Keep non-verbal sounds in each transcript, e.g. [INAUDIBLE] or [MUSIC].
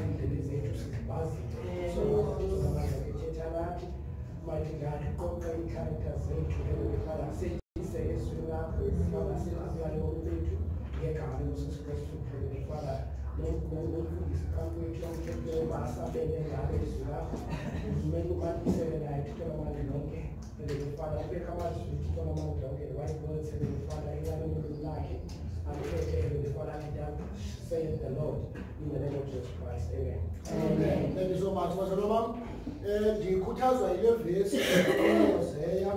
iy'ndlela zethu sizibazi sonaamaethethe abantu malingana konke iy'kharacter zethu ebebefanasethise esweni lakho esinabaselayo bethu ngegama leyesus kristu phelefana nomfundisi phambi kwethu yomthethweyo masabele ngalo izwi lakho kumele ubalisele naye thithona manje lonke ebelefana ubekho amazwi thithona vai lonke the white words ebelefana vai lakhe lakhe aphethe Heavenly Father and saith the Lord in the name of Jesus Christ amen Amen. Thank you so much. Bam, eh ndikhuthazwa yile verse eHosea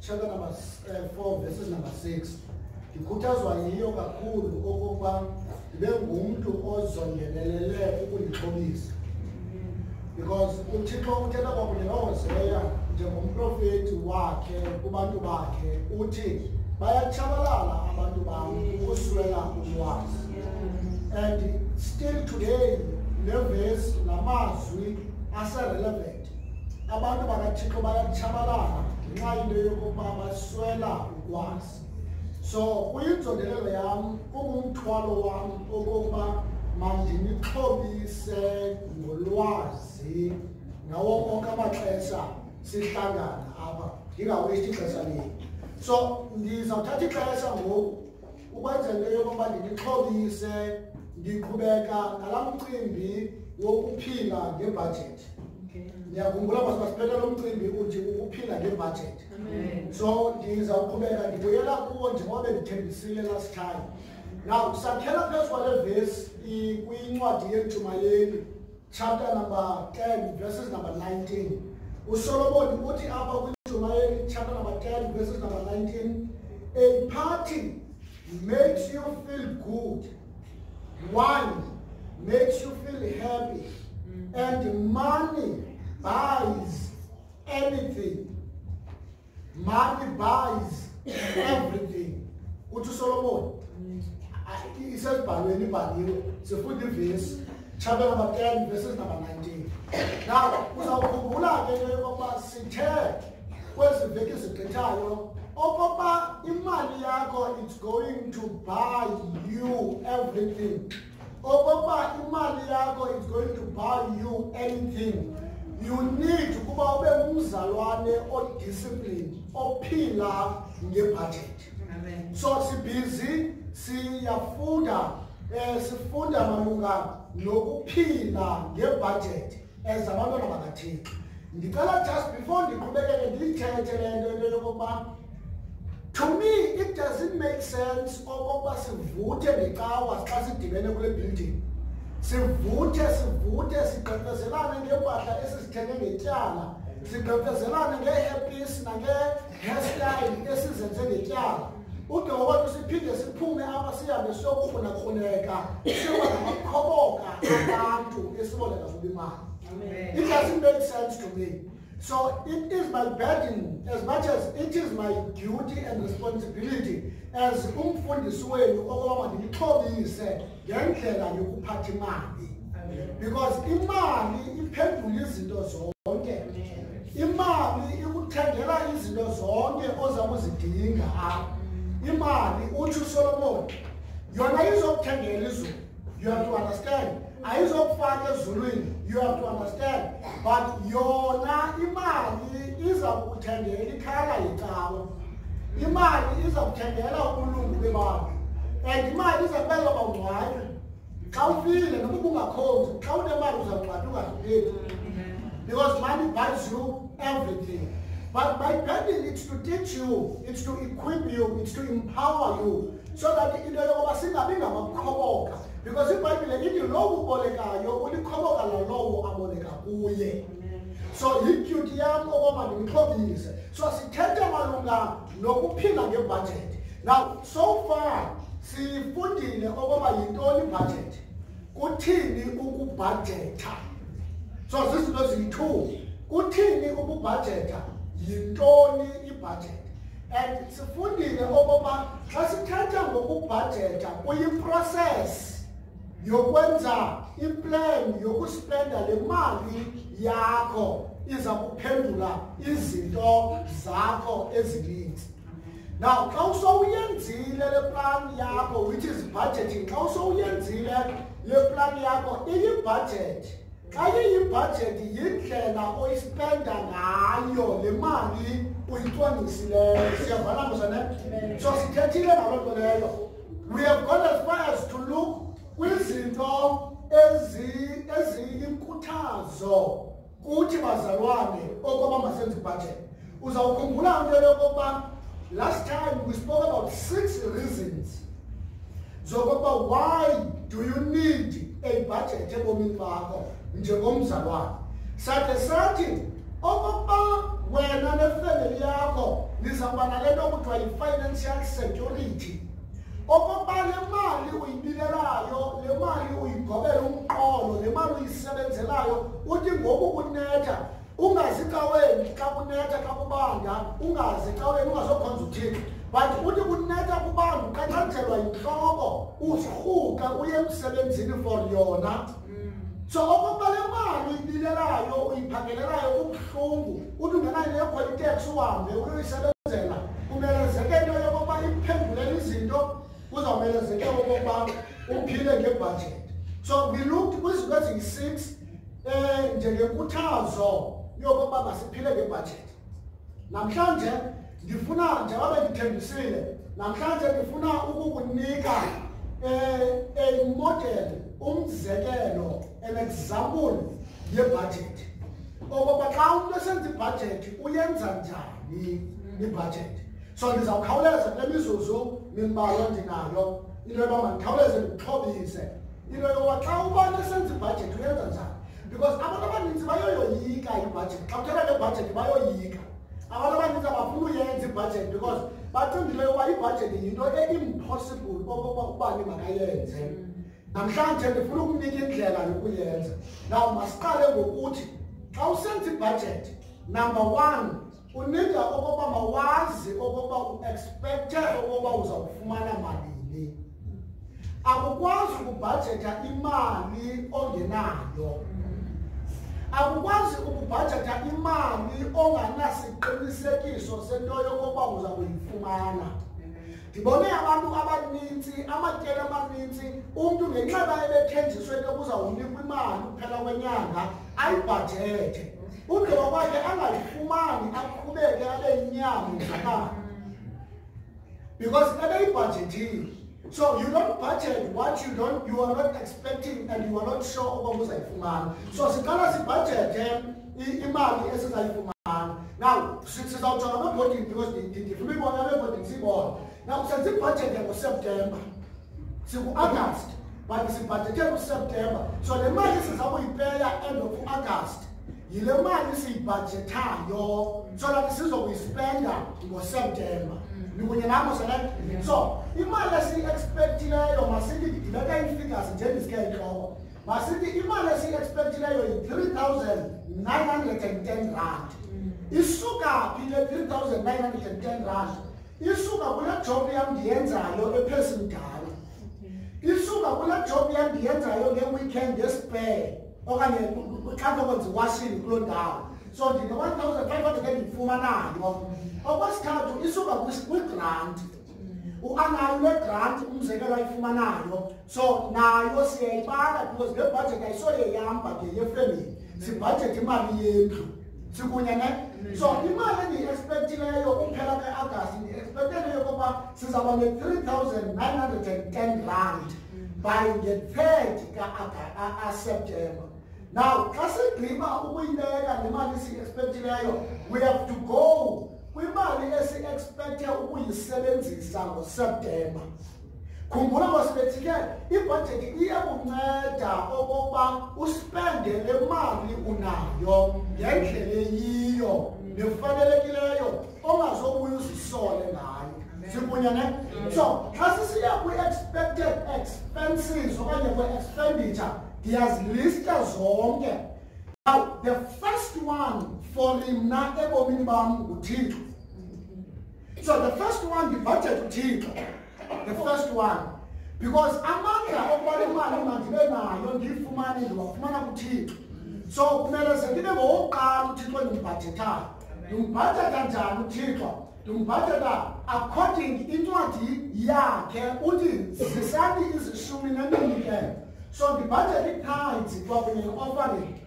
chapter number eh, 4 verses number 6. Ndikhuthazwa yiyo kakhulu okokuba ndibe ngumntu ozongenelele ukundixhobisa. Because uThixo uthetha kwakunye noHosea njengomprofeti wakhe kubantu bakhe uthi bayatshabalala abantu bam ukuswela ulwazi. And still today, levesi lamazwi ase-relevant. Abantu bakaThixo bayatshabalala ngenxa yento yokokuba baswela ukwazi. So kuyinzondelelo yam, kungumthwalo wam okokuba mandinixhobise ngolwazi ngawo onke amaxesha sihlangana apha ndingawesti ixesha leni. So ndizawuthatha ixesha ngoku ukwenzela into yokokuba ndinixhobise ndiqhubeka ngalaa mcimbi wokuphila ngebhajethi. Ndiyakhumbula masiphethe lo mcimbi uthi ukuphila ngebhajethi. So ndizawuqhubeka ndibuyela kuwo njengoba bendithembisile last time now sakhela phezu kwale vesi kwincwadi yentshumayeli chapter number 10 verses number 19 usolomoni uthi apha chapter number 10 verses number 19 a party makes you feel good. Wine makes you feel happy, and money buys anything. Money buys everything. Uthi uSolomon isesibhalweni ibhaliwe sifunda ivesi chapter number 10 verses number 19 now uzawukhumbula ke into yokokuba sithe kwezi veki zigqithayo okokuba imali yakho it's going to buy you everything. Okokuba imali yakho it's going to buy you anything. You need ukuba ube ngumzalwane odiscipline ophila ngebudget. So sibhizi siyafunda eh sifunda malunga nokuphila ngebudget as abantwana bakathixo. Ndicela just before ndiqhubekeke ndiyithethe le nto into yokokuba to me it doesn't make sense okokuba sivuthe ngecawa xa sidibene kule building. Sivuthe sivuthe sigqekezelane ngempahla esizithenge ngetyala sigqekezelane ngee-hapis nange-hairstyle esizenze ngetyala. Ude ngokwethu siphinde siphume apha sihambe siyokrunaqruneka siyoba ngamakhoboka abantu esiboleka kubo imali. It doesn't make sense to me. So it is my burden as much as it is my duty and responsibility as umfundisi wenu okoba mandinixhobise ngendlela yokuphatha imali. Because imali iphendula izinto zonke. Imali ikuthengela izinto zonke oza kuzidinga apha. Imali uthi uSolomon yona izokuthengela izulu. You have to understand. Ayizokufaka ezulwini you have to understand. But yona imali iza kukuthengela ikhala yecawa imali iza kuthengela ubulungu bebantu and imali iza kubeka bangcwatywe xa ufile noba ubungakhonzi xa unemali uzawuncwadi ungahluleli because money buys you everything. But by bending it's to teach you it's to equip you it's to empower you so that into yokuba singabi ngamakhoboka because ibhayibhile ithi lowo ubolekayo ulikhoboka lalowo aboleka kuye. So yidyuty yam okoba ndimxhobise so sithetha malunga nokuphila ngebhajethi now so far sifundile okoba yintoni ibhajethi kuthini ukubhajetha so zizinto eziyi-two kuthini ukubhajetha yintoni ibhajethi and sifundile okoba xa sithetha ngokubhajetha kuyiprocess yokwenza iplan yokuspenda le mali yakho iza kuphendula izinto zakho ezininzi. Now xa usowuyenzile le plan yakho which is budgeting xa usowuyenzile le plan yakho iyibudget xa iyibudget yindlela oyispenda ngayo le mali uyicwangcisileyo. Siyavana mzane so sithethile ngaloo nto leyo. We have gone as far as to look kwizinto eziyinkuthazo kuthi bazalwane okoba masenze ibudget. Uzawukhumbula nto yokokuba last time we spoke about six reasons zokokuba why do you need a budget ebomini bakho njengomzalwane? Sakhe sathi okokuba wena nefemeli yakho nizawuba nale nto kuthiwa yi-financial security. Okokuba le mali uyibilelayo le mali uyigobela umqolo le mali uyisebenzelayo uthi ngoku kunetha ungazi caweni xa kunetha xa kubanda ungazi caweni ungazokhonza uthixo but uthi kunetha kubanda uqaqanjelwa yintloko uzirhuqa uye emsebenzini for yona so okokuba le mali uyibilelayo uyiphangelelayo ubuhlungu uthi ungenayo nekhwela iteksi uhambe uyoyisebenzela kumelezeke into yokokuba iphendulele izinto kuzawumelezeke okokuba uphile ngebhajethi so we looked kwizinto eziyi-six um njengenkuthazo yokokuba masiphile ngebhajethi namhlanje ndifuna njengoba ndithembisile namhlanje ndifuna ukukunika um a model umzekelo an example yebhajethi okokuba xa umntu esenza ibhajethi uyenza njani ibhajethi so ndizawukhawuleza kule mizuzu mimbalwa ndinayo into yoba mandikhawuleze ndikuxhobise into yoba xa ubani esenza ibhajethi uyenza njani? Because abantu abaninzi bayoyoyika ibhajethi xa kuthetha ngebhajethi bayoyika. Abantu abaninzi abafuna uyenza ibhajethi because bacingile yoba ibhajethi yinto e-impossible okoba ubani makayenze. Namhlanje ndifuna ukunika indlela yokuyenza. Now masiqale ngokuthi xa usenza ibhajethi number one unida okoba mawazi okoba uexpecte okoba uzawufumana malini. Akukwazi ukubhajetha imali ongenayo. Akukwazi ukubhajetha imali onganasiqinisekiso sento yokoba uza kuyifumana. Ndibone abantu abanintsi amatyeli amanintsi umntu ngenxeba ebethenjiswe into kuzawunikwa imali kuphela kwenyanga ayibhajethe ugqiba kwakhe angayifumani aqhubeke abe yinyama zakana because ebeyibhajethile so you don't budget what you don't you are not expecting and you are not sure ukuba uzayifumana so siqala sibhajethe imali esizayifumana. Now sizawujonga amebhoding because ndifuna ibona amebhoding siyibona now senze ibhajethi ngoseptemba siku-agast but sibhajethe kuseptemba so le mali sizawuyipeya end of august yile mali siyibhajethayo so that sizokuyispenda ngoseptemba nikunye namo sele so imali esiyi-expectileyo masithi ndibeka ii-figures njendisike intloko masithi imali esiyi-expectileyo yi-three thousand nine hundred and ten rand. Isuka phi le three thousand nine hundred and ten rand? Isuka kule job yam ndiyenzayo ephesimdala isuka kule job yam ndiyenzayo ngeweekend ngespare okanye xa kokwenza iwashini kuloo ndawo. So ndine-one thousand five hundred endiyifumanayo okwesithathu isuka kwigrant. Anayo le grant umzekelo ayifumanayo. So nayo siyayibala because le budget ayisoyeyamba ke yefemeli sibhajethi imali yendlu. Sikunye ne? So imali endiyi-expectileyo kuphela kweagasti ndi-expectele yokoba sizawuba ne-three thousand nine hundred and ten rand by nge-third kaseptemba now xa sigqiba ukuyibeka le mali siyi-expectileyo we have to go kwimali esi-expecte ukuyisebenzisa ngoseptemba khumbula ngosibethi ke ibhajethi iyakunceda okokuba uspende le mali unayo ngendlela eyiyo nefanelekileyo ongazobuya uzisole ngayo. Sikunye ne? So xa sisiya kwi-expected expenses okanye kwi-expenditure ndiyazilista zonke now the first one for mna ebomini bam nguthixo so the first one ndibhajethi uthixo the first one. Because amandla okuba le mali mandibe nayo ndiyifumane ndiwafumana kuthixo so kumele ze ndibe ngowokuqala uthixo endimbhajethayo ndimbhajetha njani uthixo? Ndimbhajetha according incwadi yakhe uthi zisani izishumi neminikelo so ndibhajetha itithes kwakunye ne-offering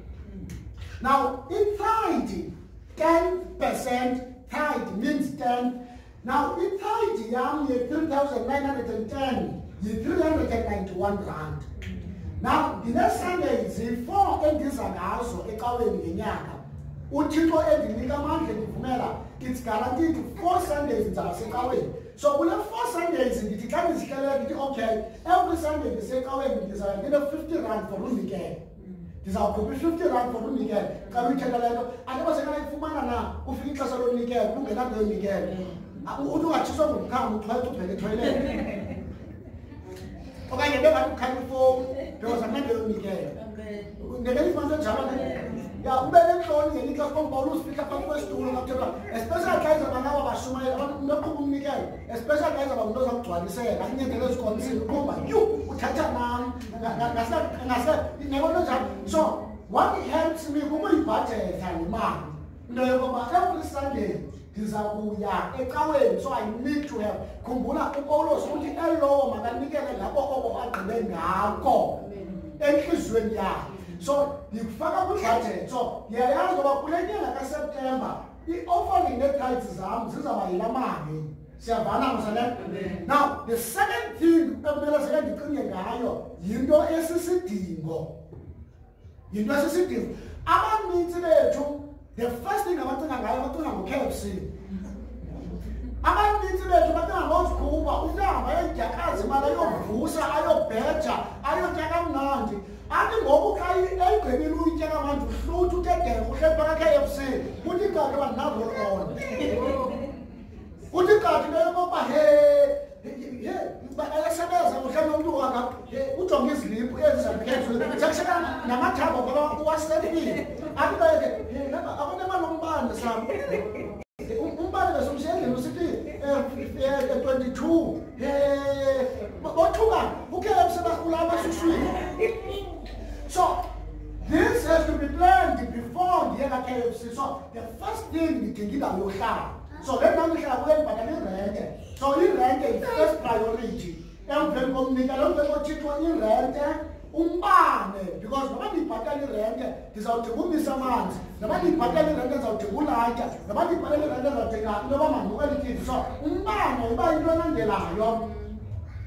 now itithe 10 percent tithe means 10 Now, itithe yam ye-3,910 yi-391 rand. Now, ndine-Sundays ziyi-four endiza ngazo ecaweni ngenyanga. uthixo endinika amandla endivumela it's guaranteed four sundays ndizaba secaweni so kule four sundays ndithi xa ndizihlelele ndithi okay every sunday ndisecaweni ndizaba ndine-fifty rand for unikele ndizawukhupha i-fifty rand for unikele. Xa uyithetha le nto. Andiba sekanayifumana na? Kufika ixesha lonikele kungenanto yonikele uthi ungatshiswa ngumkhamo uxhwetha ubhele ethoyilethi [LAUGHS] okanye bengathi ukhanya ifowuni because akunanto yonikele ngekelifumane njalo ya ube nentloni ngelinye ixesha kokuba ulusifihla phantsi kwesitulo ngakuthethwa especially xa izaba ngaba bashumayela abantu umntu oqhuba umnikelo. Especially xa izaba ngumntu ozakugcwaliseka akunyendele ezikonsini uqhuba yu uthetha nam nekonto njalo. So what helps me kukuyibhajetha le mali? Into yokoba every sunday ndiza kuya ecaweni so i need to have khumbula upawulos uthi elowo makanikele ngako oko agqibe ngako entliziyweni yakhe so ndikufaka kwibhajethi so ndiyayazi oba kule nyanga kaseptemba i-offering nee-tides zam zizawuba yila mali siyavana msane now the second thing ekumele seke ndicinge ngayo yinto esisidingo yinto esisidingo abanintsi bethu the first thing abacinga ngayo bacinga ngo-k f c. Abanintsi bethu bacinga ngozikhupha umntu ahamba ayodyakaza imali ayovusa ayobheja ayotya kamnandi athi ngoku xa egqibile uyitya kamandi uhluthi utedeka uhleli phaka k-f c uthi kanti uba ndinazolona uthi kanti into yokokuba he ayasebenza mhlawumbe umntu waka ujonge iziliphu ezizamphezulu zakusheka namathambo ngoba uwaselile athi bayeke abantu emali umbane sam yohlala so le ndawo ndihlala kuye ndibhatala irente so irente yi-first priority. Emveni komnikelo emveni kothixo irente umbane because noba ndiyibhatala irente ndizawudinga umisa amanzi noba ndiyibhatala irente ndizawudinga ulatya noba ndiyibhatala irente ndizawudinga into yoba mandikwelitini so umbane iba yinto elandelayo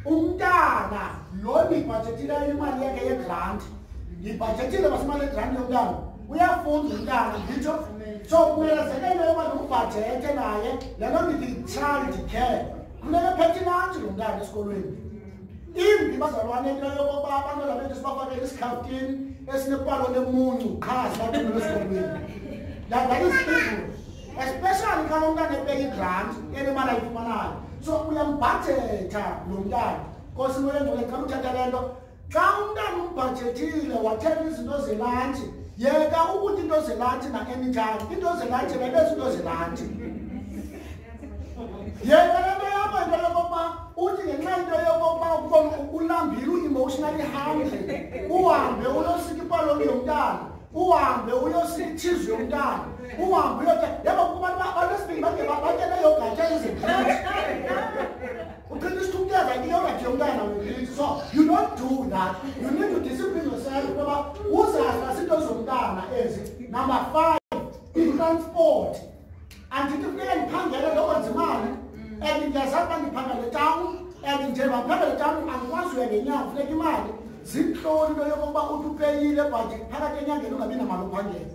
umntana lo ndiyibhajethileyo imali yakhe yegranti ndiyibhajethile basimali egranti yomntana uyafunda umntana nditsho so kumele zekento yoba ndimbhajethe naye le nto ndithi child care funeka phethe inantsi lo mntana esikolweni. Imbi bazalwane into yokoba abantwana bethu sibafakele isikhafutini esinepalo lemuncu qha zibathumele esikolweni. Evil especially xa lo mntana epeka igrant enemali ayifumanayo. So uyambhajetha lo mntana. Nkosi moyengcole xa uthetha le nto. Xa umntana umbhajethile wathetha izinto zelantshi yeka ukuthi into zelantshi na-anytime into zelantshi bebeza into zelantshi yeka le yakho into yokokuba uthi ngenxa into yokokuba ulambile u-emotionally hungry uhambe uyosika ipaloni yomntana uhambe uyosika ithizi yomntana uhambe uyotya yaba kubantu banesibini batye leyogatya ezezibhiti uchitha isithukeza iyogathi yomntana so you don't do that. You need to discipline yourself ukuba uzazi nazinto zomntana ezi. Number five i-transport. Andithi funeka ndiphangele ndokwenza imali. And ndiyazazi uba ndiphangele etawuni and njengoba phambili tam andikwazi uya ngenyanga funeka imali. Zintloni into yokokuba uthi upeyile ebhajethi phakathi enyangeni ungabi namali uphangela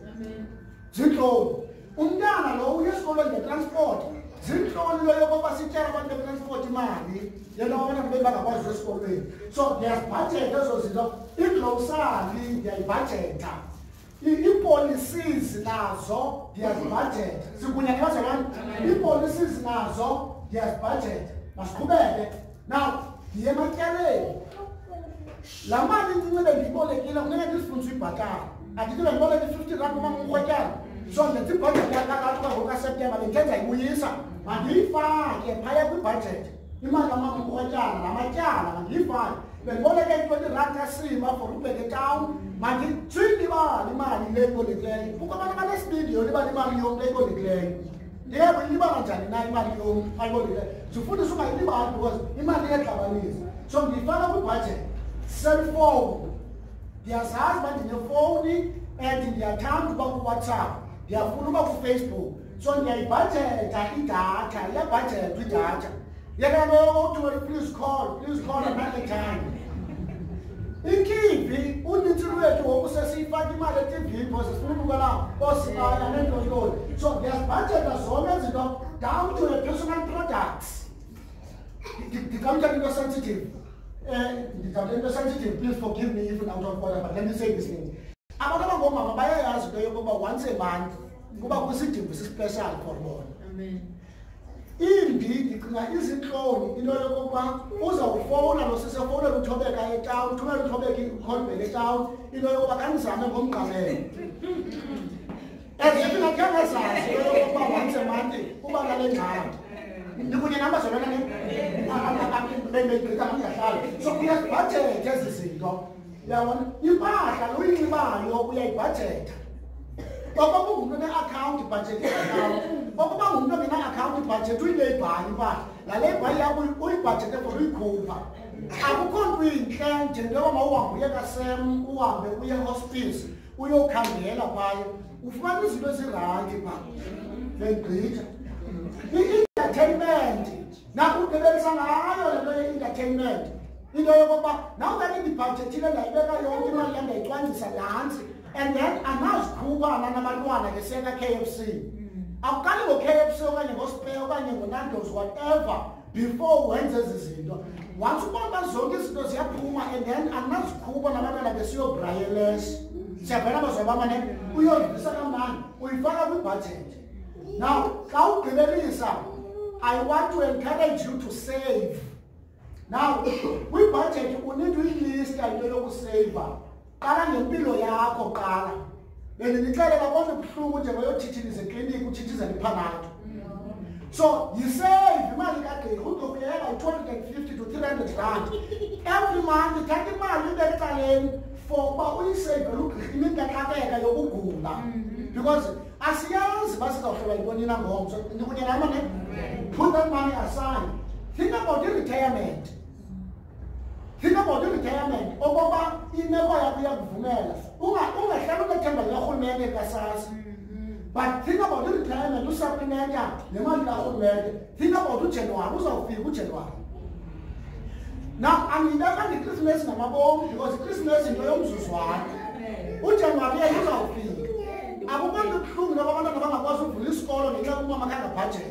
zintloni umntana lo uye esikolweni ngetransport. Yokokuba sityela abantu betransport imali yento abantwana beni bangakwazi esikolweni so ndiyazibhajetha ezo zinto igrosari ndiyayibhajetha ii-policies nazo ndiyazibhajetha sikunye nebazalwane ii-policies nazo ndiyazibhajetha masiqhubeke now ndiye ematyaleni laa mali incinci bendiyibolekile funeka ndizifundisa uyibhatala andithi bendiboleka i-fifty rand uma ngumrhwetyana so ndenza ibhajethi yakakati uba ngokaseptemba bendenza ibuyisa mandiyifake phaya kwibhajethi imali kamamrhwetyana namatyala mandiyifake. Bendiboleke i-twenty rand kasimba for ubheke town manditswindibali imali le ibolekileyo. Kukho abantu abanesibindi yolibala imali yomntu eyibolekileyo ndiyebo ilibala njani na imali yomntu ayibolekileyo zifundisa ungayilibali because imali iyaxabanisa. So ndiyifaka kwibhajethi cellphone. Ndiyazazi uba ndinefowuni and ndiyathanda uba kuwhatsapp. Ndiyafuna uba kufacebook so ndiyayibhajetha idatha iyabhajethwa idatha yekanothiweli please call please call another time ikivi unintsi lwethu ngoku sesiyifaka imali etivini because sifuna ubukela oosibaya neentonyoni so ndiyazibhajetha zonke izinto down to the personal products ndikamtshela into sensitive ndizawuthe into sensitive please forgive me if of order but let me say this thing. Abantu abangoomama bayayazi into yokokuba once a month kuba kwisidingo esispecial for bona imbi ndicinga izintloni into yokokuba uzawufowuna losisefowunela uthobeka etawuni uthumela uthobeka icolbek etawuni into yokuba kandizame ngomgqalelo eziphinakhange zazi into yokokuba once a month kuba lale ngxaki ndikunye nambazolwana bengigqitha ngamngahlala so uyazibhajetha ezi zinto uyabona impahla luyinxibayo uyayibhajetha okuba ungumntu one-akhawunti ibhajethi iakhawunti okuba ngumntu ongena-akhawunti ibhajethi uyileyibhali impahla laleyibhali yakho uyibhajethe for uyikhupha. Akukho nto intle njengoba mawuhambe uye kasem uhambe uye hospice uyokhangela phaya ufumana izinto ezirayithi pha begqitha i-entertainment. Nakugqibelisa ngayo le nto ye-entertainment. Into yokokuba nawukani ndibhajethile ndayibeka yonke imali yam ndayicwangcisa nantsi and then anazikhupha nabantwana ngesiyeka K F C. Akuqali ngo-K F C okanye ngospare okanye ngo-Nando's whatever before wenze ezi zinto. Once ubona uba zonke izinto ziyaphuma and then anazikhupha nabantwana besiyobrayeles siyavela bazobama ne uyodlisa kamnani uyifaka kwibhajethi now xa ugqibelisa i want to encourage you to save. Now kwibhajethi unid uyilista into yokuseyiva qala ngempilo yakho qala. Bendinixelela konke buhlungu njengoyothithiliza ekliniki uthithizela iphanato so yisave imali kagqirha udokuyeka yi-two hundred and fifty to three hundred rand. Every month thatha imali ibeke ecaleni for uba uyiseyivele ugqirha yokugula. Because asiyazi uba sizawuhlola yintoni na ngomso. Ndikunye nama ne? Put that money aside. Think about i-retirement hikama ɔde ne tɛya mɛ ɔbɔba ime kɔ ya kuya bubu mɛ la unga unga sɛbɛn ka tɛmɛ ya kɔn mɛ de ka saasi but hikama ɔde ne tɛya mɛ nusa bi mɛ de a ne ma yira kɔn mɛ de hikama ɔde cɛ dɔn a nusa fi ku cɛ dɔn a na ami bɛ ka ni christmas na ma bɔ because christmas ndo yɛ musu sɔ a o cɛ dɔn a bɛ yɛ nusa fi agogo ni tu mi na bɔ kɔnɔ na ba ma bɔ so police kɔlɔ ni ka kuma ma ka na pa cɛ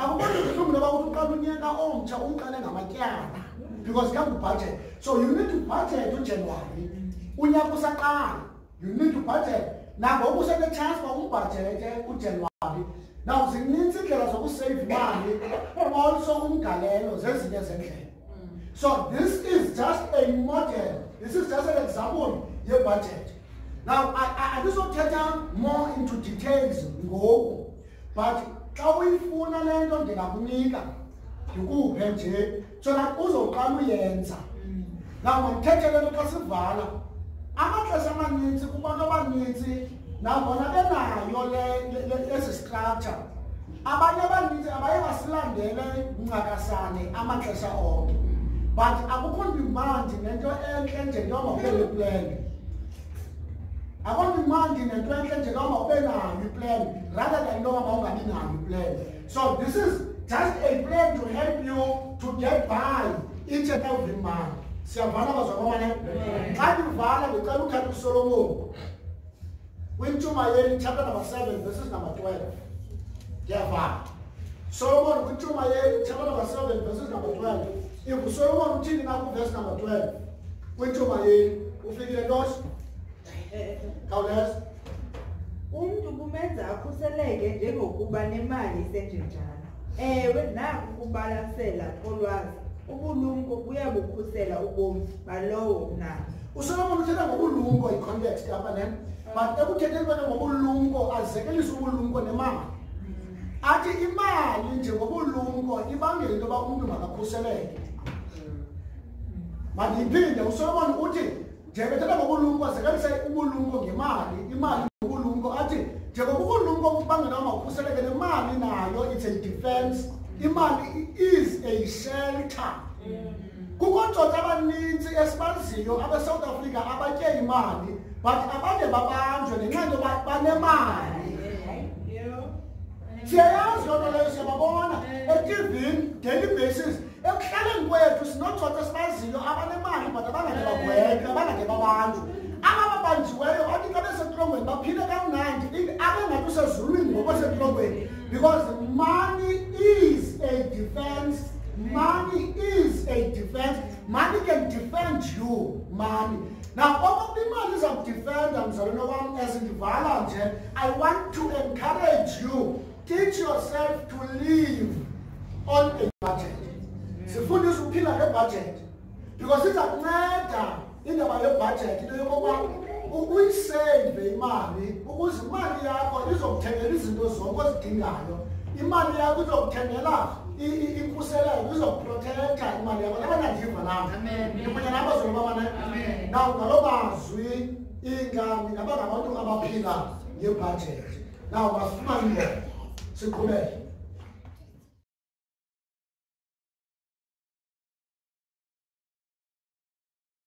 agogo ni tu mi na bɔ kɔnɔ ka du ɲɛ ka ɔn cɛ ɔn kan ne na ma kɛ a la. Because come to budget. So you need to budget to January. Unyaka usaqala. You need to budget. Now ngoku sele chance for umbudget ku January. Now zininzi indlela zokusave imali also umgalelo zezinye zendlela. So this is just a model. This is just an example ye budget. Now andizothetha more into details ngoku. But xa uyifuna le nto ndingakunika ndikuphe nje so that uzoqala uyenza now mandithethele nto xa sivala amaxesha amanintsi kubantu abanintsi nangona benayo esi structure. Abanye abanintsi abaye basilandele ncakasane amaxesha onke but akukho ndimandi nento entle njengoba ube neplan akukho ndimandi nento entle njengoba ube nayo iplan rather than intoba mawungabi nayo iplan so this is just a plan to help you to get by. Ithetha uvimana siyavana bazwabamane xa ndivala ndicela uthatha usolomoni kwintshumayeli chapter number 7 verses number 12 ndiyavala. Solomon kwintshumayeli chapter number 7 verses number 12 if usolomon uthini na number 12 kwintshumayeli ufikile ntosi khawuleza. Umntu kumenza akhuseleke njengokuba nemali isenjenjalo ewe naku kubalasela kolwazi. Ubulumko buyabukhusela ubomi balowo unabo usolomon uthetha ngobulumko icontext apha ne but ekuthetheni kwakhe ngobulumko azekelise ubulumko nemali. Athi imali njengobulumko ibangela into yoba umntu makakhuseleke. Mandiyiphinde usolomon uthi njengobethetha ngobulumko azekelise ubulumko ngemali imali ngobulumko athi njengoba ubulumko bubangela uba makukhuseleke nemali nayo it's a defense. Imali is a shelter. Kukho otsotsi abanintsi esibaziyo abesouth africa abatye imali but abade babanjwe ngenxa into yoba banemali. Siyayazi loo nto leyo siyababona. Etivini daily basis ekuhlaleni kwethu sinotsotsi esibaziyo abanemali but abangade bagweke abangade babanjwe. Because money is a defense. Money is a defense. Money can defend you money. Now okokuba imali iza kudifenda mzalwane wam as ndivala nje i want to encourage you teach yourself to live on a budget. Sifundisa ukuphila ngebudget. Because iza kunceda indaba yebudget into yokokuba uyiseve imali ukuze imali yakho izokuthengela izinto zonke ozidingayo. Imali yakho izokuthengela ikhuseleko izokuprotektha imali yakho. Abanyandiva nam ndikunye nabazolobamane naw ngalo mazwi ingami ngaba ngabantu abaphila ngebudget. Naw basifumane imbono siqhubeke